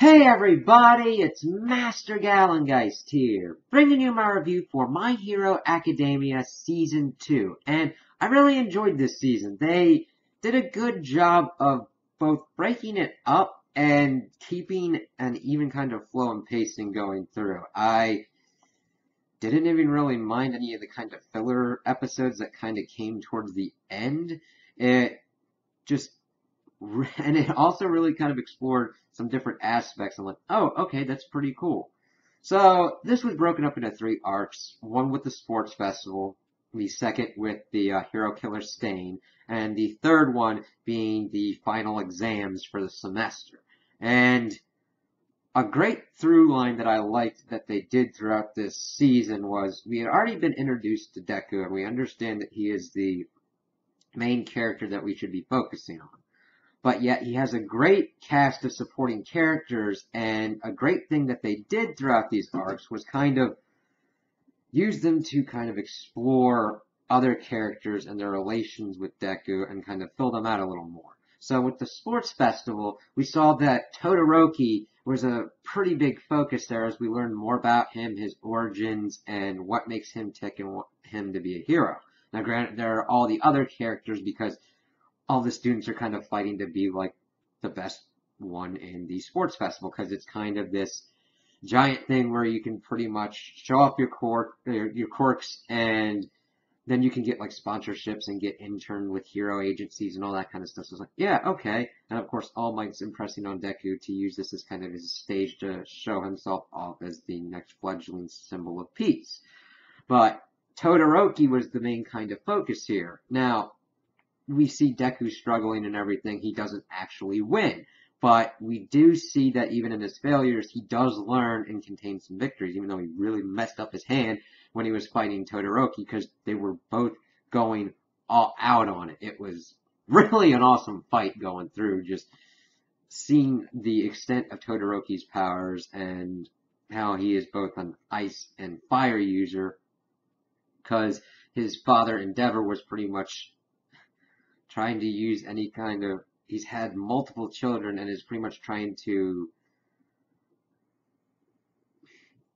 Hey everybody, it's Master Galengeist here, bringing you my review for My Hero Academia Season 2. And I really enjoyed this season. They did a good job of both breaking it up and keeping an even kind of flow and pacing going through. I didn't even really mind any of the kind of filler episodes that kind of came towards the end. It just and it also really kind of explored some different aspects. I'm like, oh, okay, that's pretty cool. So this was broken up into three arcs. One with the sports festival, the second with the uh, hero killer stain, and the third one being the final exams for the semester. And a great through line that I liked that they did throughout this season was we had already been introduced to Deku, and we understand that he is the main character that we should be focusing on but yet he has a great cast of supporting characters, and a great thing that they did throughout these arcs was kind of use them to kind of explore other characters and their relations with Deku and kind of fill them out a little more. So with the sports festival, we saw that Todoroki was a pretty big focus there as we learned more about him, his origins, and what makes him tick and want him to be a hero. Now granted, there are all the other characters because all the students are kind of fighting to be like the best one in the sports festival because it's kind of this giant thing where you can pretty much show off your your, your quirks and then you can get like sponsorships and get intern with hero agencies and all that kind of stuff. So it's like, yeah, okay. And of course, All Might's impressing on Deku to use this as kind of his stage to show himself off as the next fledgling symbol of peace. But Todoroki was the main kind of focus here. Now, we see Deku struggling and everything, he doesn't actually win. But we do see that even in his failures, he does learn and contain some victories, even though he really messed up his hand when he was fighting Todoroki, because they were both going all out on it. It was really an awesome fight going through, just seeing the extent of Todoroki's powers and how he is both an ice and fire user, because his father Endeavor was pretty much trying to use any kind of he's had multiple children and is pretty much trying to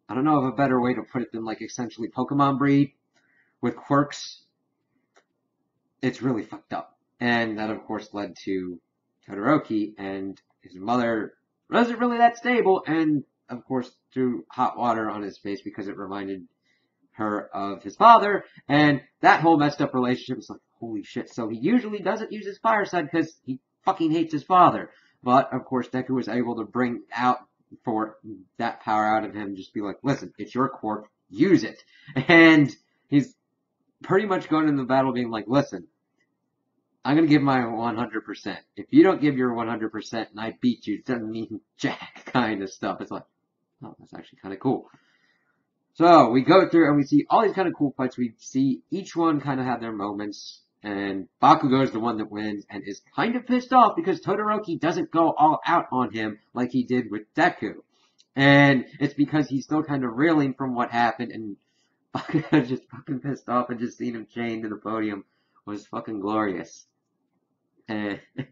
I don't know of a better way to put it than like essentially Pokemon breed with quirks. It's really fucked up. And that of course led to Todoroki and his mother wasn't really that stable and of course threw hot water on his face because it reminded her of his father and that whole messed up relationship was like holy shit. So he usually doesn't use his fire side because he fucking hates his father. But of course, Deku was able to bring out for that power out of him. Just be like, listen, it's your quirk, use it. And he's pretty much going into the battle being like, listen, I'm gonna give my 100%. If you don't give your 100% and I beat you, it doesn't mean jack kind of stuff. It's like, oh, that's actually kind of cool. So we go through and we see all these kind of cool fights. We see each one kind of have their moments and Bakugo is the one that wins and is kind of pissed off because Todoroki doesn't go all out on him like he did with Deku. And it's because he's still kind of reeling from what happened and Bakugo just fucking pissed off and just seeing him chained to the podium was fucking glorious. Eh. And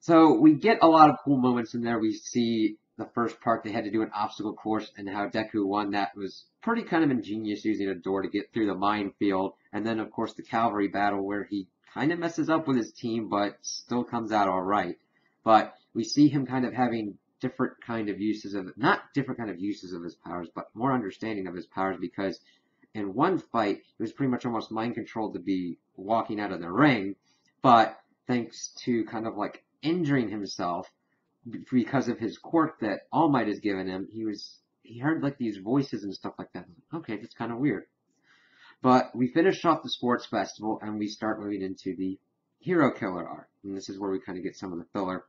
so we get a lot of cool moments in there. We see the first part they had to do an obstacle course and how Deku won that was pretty kind of ingenious using a door to get through the minefield. And then of course the cavalry battle where he kind of messes up with his team but still comes out alright. But we see him kind of having different kind of uses of not different kind of uses of his powers, but more understanding of his powers because in one fight he was pretty much almost mind controlled to be walking out of the ring, but thanks to kind of like injuring himself because of his quirk that All Might has given him, he was he heard like these voices and stuff like that. Okay, that's kind of weird. But we finish off the sports festival and we start moving into the hero killer arc. And this is where we kind of get some of the filler.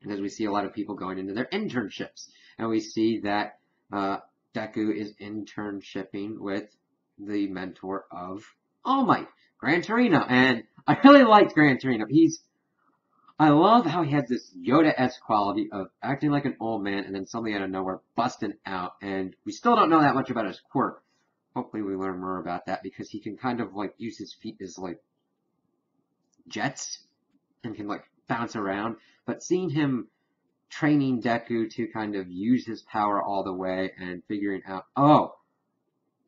Because we see a lot of people going into their internships. And we see that uh, Deku is internshipping with the mentor of All Might, Gran Torino. And I really liked Gran Torino. He's I love how he has this Yoda-esque quality of acting like an old man and then suddenly out of nowhere busting out. And we still don't know that much about his quirk. Hopefully we learn more about that because he can kind of like use his feet as like jets and can like bounce around. But seeing him training Deku to kind of use his power all the way and figuring out, oh,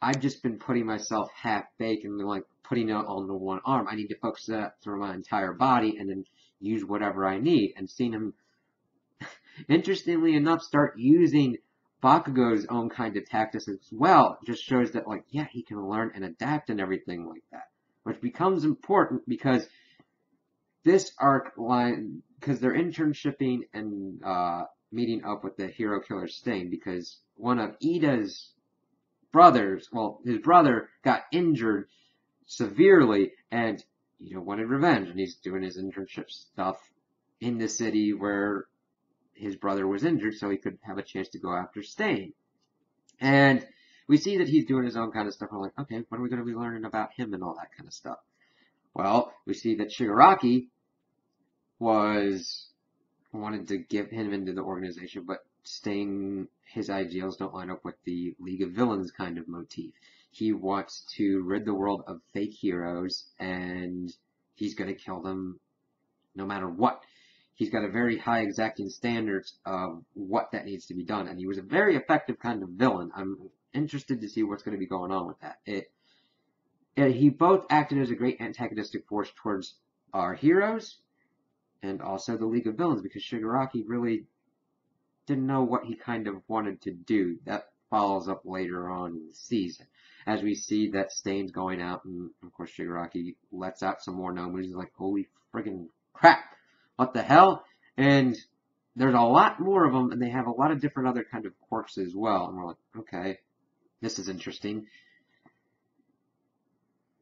I've just been putting myself half baked and like putting it on the one arm. I need to focus that through my entire body and then use whatever I need. And seeing him, interestingly enough, start using Bakugo's own kind of tactics as well just shows that like, yeah, he can learn and adapt and everything like that. Which becomes important because this arc line, because they're internshipping and uh, meeting up with the hero killer Stain because one of Iida's brothers, well, his brother got injured severely and, you know, wanted revenge and he's doing his internship stuff in the city where his brother was injured so he could have a chance to go after Stain. And we see that he's doing his own kind of stuff. We're like, okay, what are we going to be learning about him and all that kind of stuff? Well, we see that Shigaraki was wanted to give him into the organization, but Stain his ideals don't line up with the League of Villains kind of motif. He wants to rid the world of fake heroes, and he's going to kill them no matter what he's got a very high exacting standards of what that needs to be done. And he was a very effective kind of villain. I'm interested to see what's going to be going on with that. It, it, he both acted as a great antagonistic force towards our heroes and also the League of Villains because Shigaraki really didn't know what he kind of wanted to do. That follows up later on in the season. As we see that Stain's going out, and of course Shigaraki lets out some more Nomus. He's like, holy friggin' crap! what the hell? And there's a lot more of them, and they have a lot of different other kind of quirks as well. And we're like, okay, this is interesting.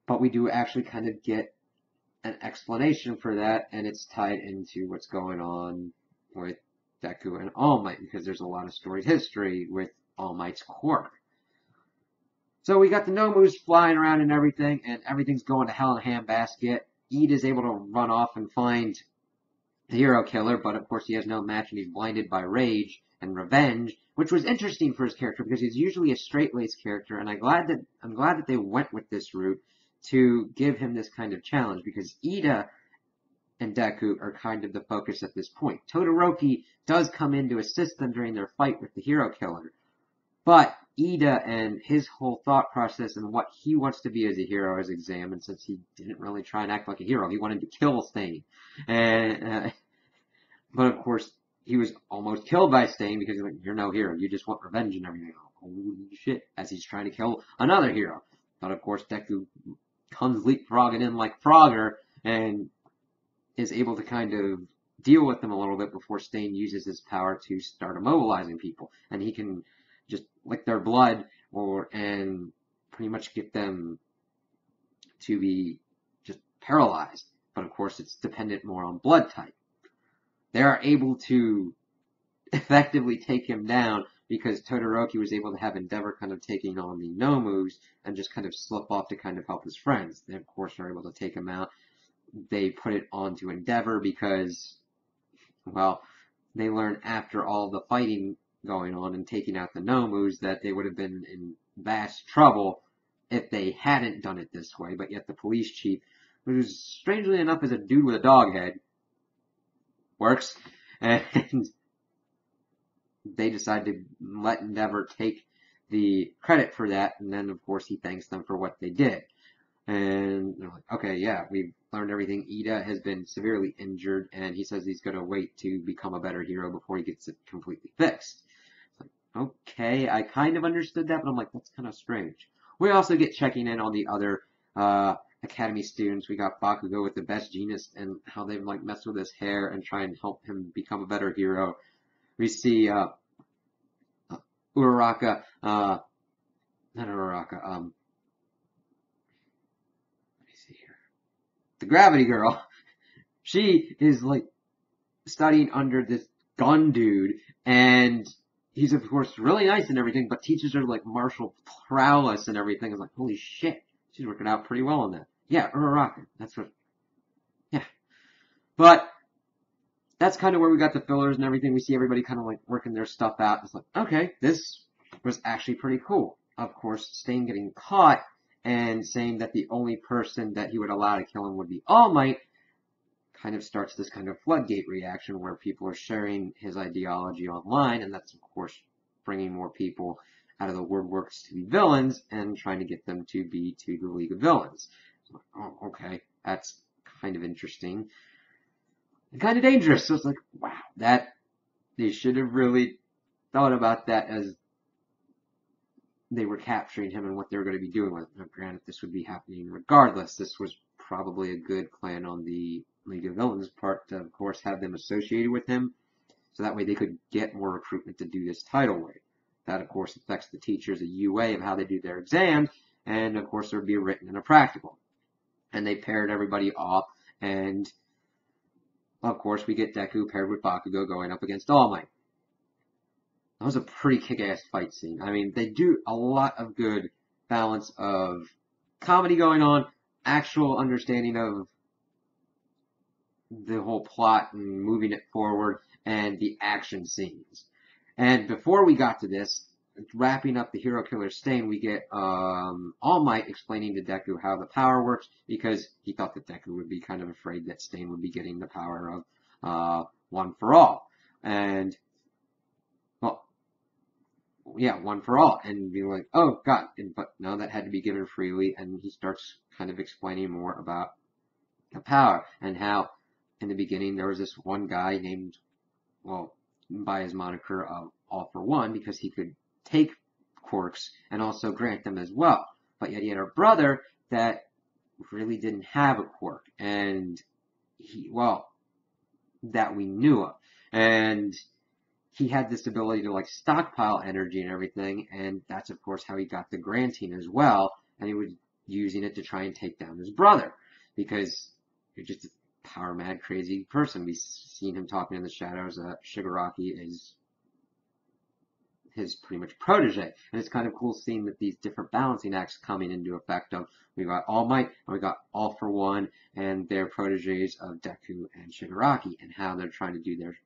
But we do actually kind of get an explanation for that, and it's tied into what's going on with Deku and All Might, because there's a lot of storied history with All Might's quirk. So we got the Nomus flying around and everything, and everything's going to hell in a handbasket. Iida is able to run off and find the hero killer, but of course he has no match and he's blinded by rage and revenge, which was interesting for his character because he's usually a straight-laced character, and I'm glad that I'm glad that they went with this route to give him this kind of challenge because Iida and Deku are kind of the focus at this point. Todoroki does come in to assist them during their fight with the hero killer, but Iida and his whole thought process and what he wants to be as a hero is examined since he didn't really try and act like a hero. He wanted to kill Stain. And, uh, but of course, he was almost killed by Stain because like, you're no hero. You just want revenge and everything. Holy shit. As he's trying to kill another hero. But of course, Deku comes leapfrogging in like Frogger and is able to kind of deal with them a little bit before Stain uses his power to start immobilizing people. And he can just lick their blood or and pretty much get them to be just paralyzed. But of course, it's dependent more on blood type. They are able to effectively take him down because Todoroki was able to have Endeavor kind of taking on the Nomus and just kind of slip off to kind of help his friends. They of course are able to take him out. They put it onto Endeavor because, well, they learn after all the fighting going on and taking out the Nomus that they would have been in vast trouble if they hadn't done it this way. But yet the police chief, who strangely enough is a dude with a dog head, works, and they decide to let Endeavor take the credit for that, and then of course he thanks them for what they did. And they're like, okay, yeah, we've learned everything. Iida has been severely injured, and he says he's going to wait to become a better hero before he gets it completely fixed. It's like, Okay, I kind of understood that, but I'm like, that's kind of strange. We also get checking in on the other uh, Academy students. We got Bakugo with the Best Jeanist and how they've like messed with his hair and try and help him become a better hero. We see uh, Uraraka, uh, not Uraraka, um, let me see here. The Gravity Girl. She is like studying under this gun dude and he's of course really nice and everything, but teaches her like martial prowess and everything. It's like, holy shit, she's working out pretty well on that. Yeah, Uraraka. That's what. Yeah, but that's kind of where we got the fillers and everything. We see everybody kind of like working their stuff out. It's like, okay, this was actually pretty cool. Of course, Stain getting caught and saying that the only person that he would allow to kill him would be All Might kind of starts this kind of floodgate reaction where people are sharing his ideology online, and that's of course bringing more people out of the woodworks to be villains and trying to get them to be to the League of Villains. So, oh, okay, that's kind of interesting and kind of dangerous. So it's like, wow, that they should have really thought about that as they were capturing him and what they were going to be doing with him. Granted, this would be happening regardless. This was probably a good plan on the League of Villains part to, of course, have them associated with him. So that way they could get more recruitment to do this tidal wave. That, of course, affects the teachers at UA of how they do their exams. And, of course, there would be a written and a practical. And they paired everybody off. And, of course, we get Deku paired with Bakugo going up against All Might. That was a pretty kick-ass fight scene. I mean, they do a lot of good balance of comedy going on, actual understanding of the whole plot and moving it forward, and the action scenes. And before we got to this, wrapping up the Hero Killer Stain, we get um, All Might explaining to Deku how the power works because he thought that Deku would be kind of afraid that Stain would be getting the power of uh, One for All. And yeah, one for all, and being like, oh god, and, but now that had to be given freely, and he starts kind of explaining more about the power and how in the beginning there was this one guy named, well, by his moniker of All for One because he could take quirks and also grant them as well. But yet he had a brother that really didn't have a quirk, and he, well, that we knew of, and he had this ability to like stockpile energy and everything, and that's of course how he got the granting as well, and he was using it to try and take down his brother, because you're just a power mad crazy person. We've seen him talking in the shadows. Uh, Shigaraki is his pretty much protege, and it's kind of cool seeing that these different balancing acts coming into effect. Of we got All Might and we got All for One, and their proteges of Deku and Shigaraki, and how they're trying to do their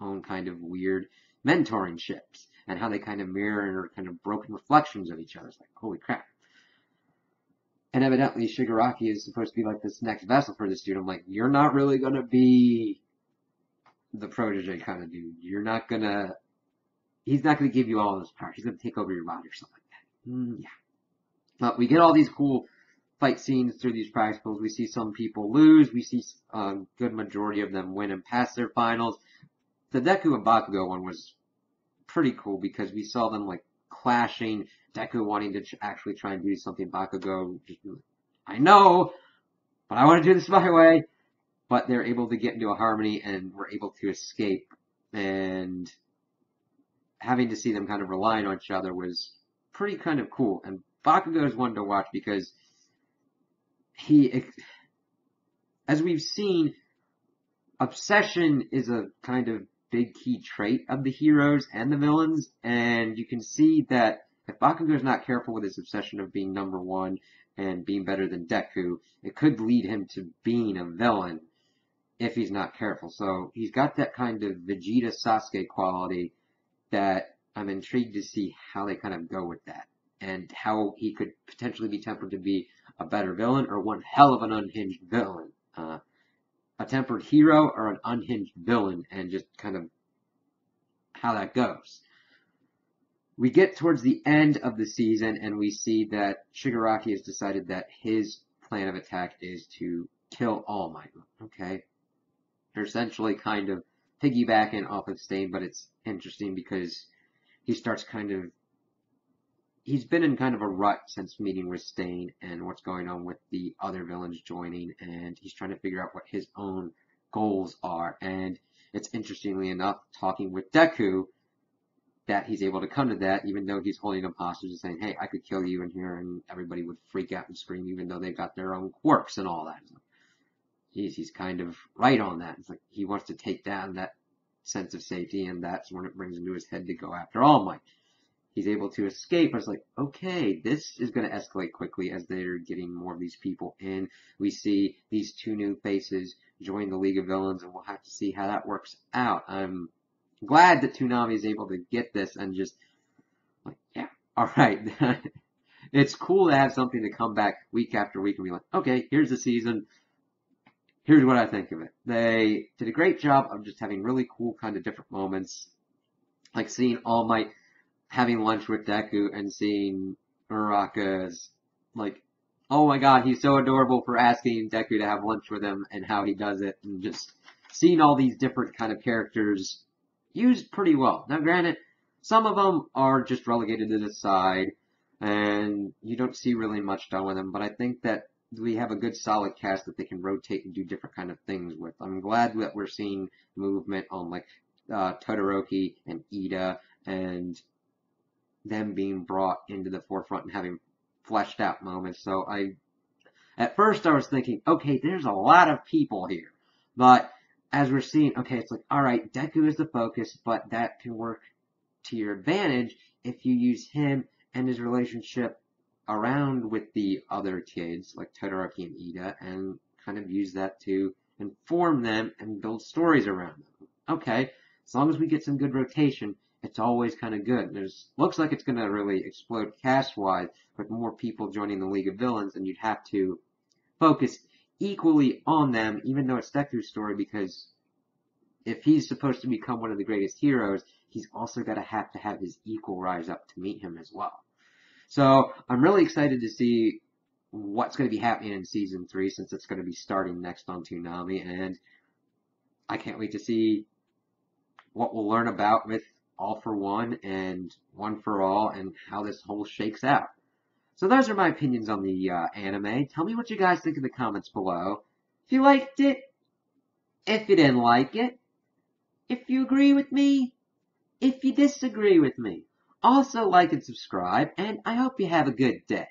own kind of weird mentoring ships and how they kind of mirror and are kind of broken reflections of each other. It's like, holy crap. And evidently Shigaraki is supposed to be like this next vessel for this dude. I'm like, you're not really gonna be the protege kind of dude. You're not gonna, he's not gonna give you all this power. He's gonna take over your body or something like that. Mm, yeah. But we get all these cool fight scenes through these practicals. We see some people lose. We see a uh, good majority of them win and pass their finals the Deku and Bakugo one was pretty cool because we saw them like clashing, Deku wanting to actually try and do something, Bakugo just, I know, but I want to do this my way. But they're able to get into a harmony and were able to escape and having to see them kind of relying on each other was pretty kind of cool. And Bakugo is one to watch because he, as we've seen, obsession is a kind of big key trait of the heroes and the villains, and you can see that if Bakugo's not careful with his obsession of being number one and being better than Deku, it could lead him to being a villain if he's not careful. So he's got that kind of Vegeta Sasuke quality that I'm intrigued to see how they kind of go with that and how he could potentially be tempered to be a better villain or one hell of an unhinged villain. Uh, a tempered hero or an unhinged villain and just kind of how that goes. We get towards the end of the season and we see that Shigaraki has decided that his plan of attack is to kill All Might. Okay? They're essentially kind of piggybacking off of Stain, but it's interesting because he starts kind of he's been in kind of a rut since meeting with Stain and what's going on with the other villains joining, and he's trying to figure out what his own goals are. And it's interestingly enough, talking with Deku, that he's able to come to that, even though he's holding him hostage and saying, "Hey, I could kill you in here," and everybody would freak out and scream, even though they've got their own quirks and all that. He's he's kind of right on that. It's like he wants to take down that sense of safety, and that's when it brings into his head to go after All Might he's able to escape. I was like, okay, this is going to escalate quickly as they're getting more of these people in. We see these two new faces join the League of Villains, and we'll have to see how that works out. I'm glad that Toonami is able to get this and just, like, yeah, all right. it's cool to have something to come back week after week and be like, okay, here's the season. here's what I think of it. They did a great job of just having really cool kind of different moments. Like seeing All Might having lunch with Deku and seeing Uraraka's like, oh my god, he's so adorable for asking Deku to have lunch with him and how he does it and just seeing all these different kind of characters used pretty well. Now granted, some of them are just relegated to the side and you don't see really much done with them, but I think that we have a good solid cast that they can rotate and do different kind of things with. I'm glad that we're seeing movement on like uh, Todoroki and Iida and them being brought into the forefront and having fleshed out moments. So I, at first I was thinking, okay, there's a lot of people here, but as we're seeing, okay, it's like, all right, Deku is the focus, but that can work to your advantage if you use him and his relationship around with the other kids, like Todoroki and Iida, and kind of use that to inform them and build stories around them. Okay, as long as we get some good rotation, it's always kind of good. There's looks like it's going to really explode cast-wise with more people joining the League of Villains, and you'd have to focus equally on them, even though it's Deku's story, because if he's supposed to become one of the greatest heroes, he's also got to have to have his equal rise up to meet him as well. So I'm really excited to see what's going to be happening in season three since it's going to be starting next on Toonami, and I can't wait to see what we'll learn about with All for One and One for All and how this whole shakes out. So those are my opinions on the uh, anime. Tell me what you guys think in the comments below. If you liked it, if you didn't like it, if you agree with me, if you disagree with me. Also like and subscribe, and I hope you have a good day.